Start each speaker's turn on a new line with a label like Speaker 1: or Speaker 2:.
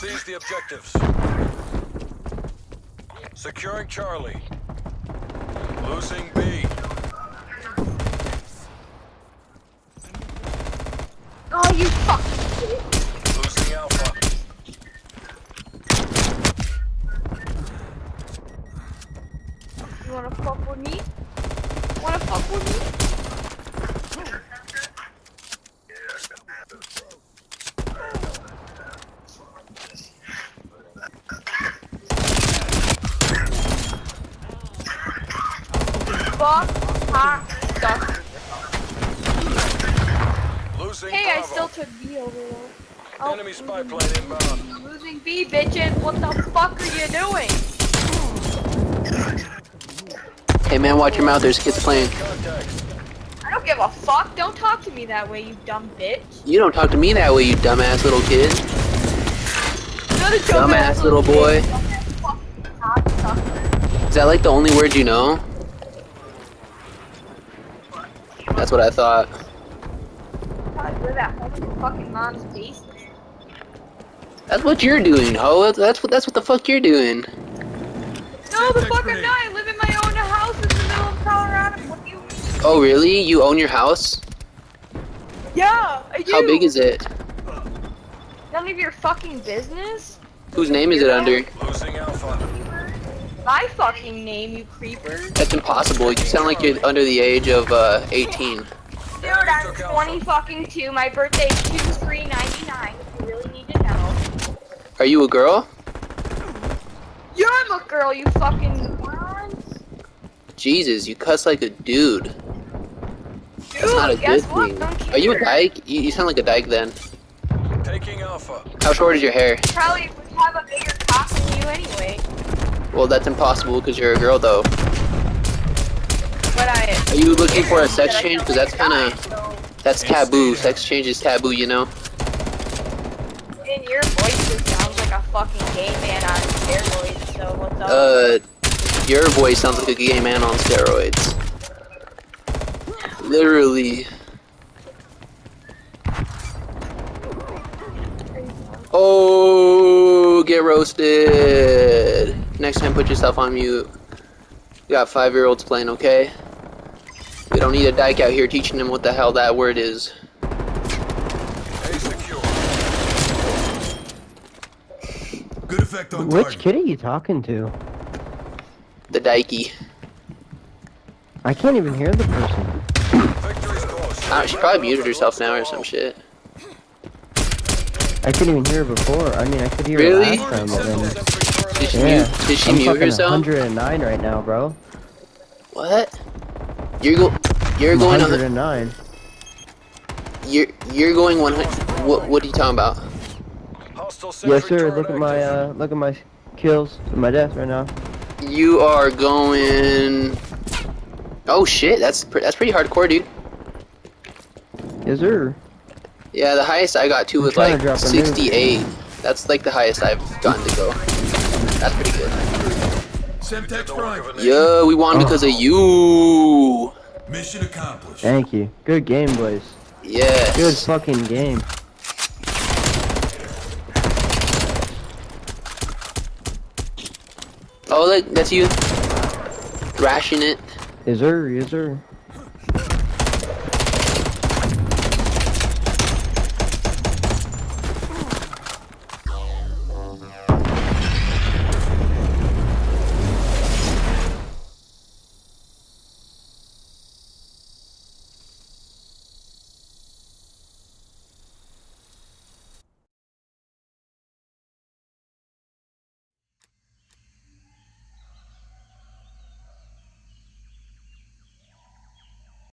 Speaker 1: Seize the objectives. Securing Charlie. Losing B.
Speaker 2: Oh, you fuck.
Speaker 1: Losing Alpha.
Speaker 2: You wanna fuck with me? Wanna fuck with me? Fuck, ha, suck.
Speaker 1: Losing
Speaker 2: Hey, I still took B over there. Oh,
Speaker 1: Enemy spy plane inbound.
Speaker 2: Losing B, bitches. What the fuck are you doing?
Speaker 3: Hey man, watch your mouth. There's kids playing.
Speaker 2: I don't give a fuck. Don't talk to me that way, you dumb bitch.
Speaker 3: You don't talk to me that way, you dumbass little kid.
Speaker 2: You're
Speaker 3: Dumbass little boy.
Speaker 2: Dumbass fucking cocksucker.
Speaker 3: Is that like the only word you know? That's what I thought.
Speaker 2: God, live at home in your fucking mom's basement.
Speaker 3: That's what you're doing, ho. That's what that's what the fuck you're doing.
Speaker 2: No, the fuck I'm not. I live in my own house in the middle of Colorado. What do you mean?
Speaker 3: Oh really? You own your house?
Speaker 2: Yeah, I do.
Speaker 3: How big is it?
Speaker 2: None of your fucking business?
Speaker 3: Whose name is it under?
Speaker 1: Losing Alpha.
Speaker 2: My fucking name, you creeper.
Speaker 3: That's impossible. You sound like you're under the age of uh, 18.
Speaker 2: Dude, I'm 20 fucking two. My birthday's 2399 if you really need to know.
Speaker 3: Are you a girl?
Speaker 2: Yeah, I'm a girl, you fucking morons.
Speaker 3: Jesus, you cuss like a dude. That's not a
Speaker 2: guess
Speaker 3: good
Speaker 2: what?
Speaker 3: thing.
Speaker 2: Don't
Speaker 3: Are you a
Speaker 2: care.
Speaker 3: dyke? You, you sound like a dyke then.
Speaker 1: Taking Alpha.
Speaker 3: How short is your hair?
Speaker 2: Probably would have a bigger cock than you anyway.
Speaker 3: Well, that's impossible because you're a girl though.
Speaker 2: But I.
Speaker 3: Are you looking for a sex
Speaker 2: I
Speaker 3: change? Because that's kind of that's taboo. Sex change is taboo, you know.
Speaker 2: so- And your voice just sounds like a fucking gay man on steroids. So what's up?
Speaker 3: Uh, your voice sounds like a gay man on steroids. Literally. Oh, get roasted. Next time, put yourself on mute. We got five-year-olds playing, okay? We don't need a dyke out here teaching them what the hell that word is.
Speaker 1: A secure.
Speaker 4: Good effect on
Speaker 5: Which
Speaker 4: target.
Speaker 5: kid are you talking to?
Speaker 3: The dykey.
Speaker 5: I can't even hear the person.
Speaker 1: Victory's.
Speaker 3: Uh, she probably muted herself now or some shit.
Speaker 5: I couldn't even hear her before. I mean, I could hear
Speaker 3: Really?
Speaker 5: her last time, but then...
Speaker 3: Did she
Speaker 5: Yeah.
Speaker 3: mute? Did she
Speaker 5: I'm
Speaker 3: mute
Speaker 5: fucking
Speaker 3: herself?
Speaker 5: 109 right now, bro.
Speaker 3: What? You're go. You're
Speaker 5: I'm
Speaker 3: going on the.
Speaker 5: 109.
Speaker 3: You're you're going 100. What what are you talking about?
Speaker 1: Hostile
Speaker 5: Yes, sir. Look at my uh, look at my kills at my death right now.
Speaker 3: You are going. Oh shit, that's pre- that's pretty hardcore, dude.
Speaker 5: Yes, sir.
Speaker 3: Yeah, the highest I got to
Speaker 5: I'm
Speaker 3: was
Speaker 5: trying to
Speaker 3: like
Speaker 5: drop a nuke.
Speaker 3: 68. That's like the highest I've gotten to go. That's pretty good.
Speaker 4: Semtex
Speaker 1: The work of
Speaker 4: Prime.
Speaker 3: Yeah, we won
Speaker 5: Oh.
Speaker 3: because of you.
Speaker 4: Mission accomplished.
Speaker 5: Thank you. Good game, boys.
Speaker 3: Yes.
Speaker 5: Good fucking game.
Speaker 3: Oh, look, that's you. Thrashing it.
Speaker 5: Yes, sir. Yes, sir.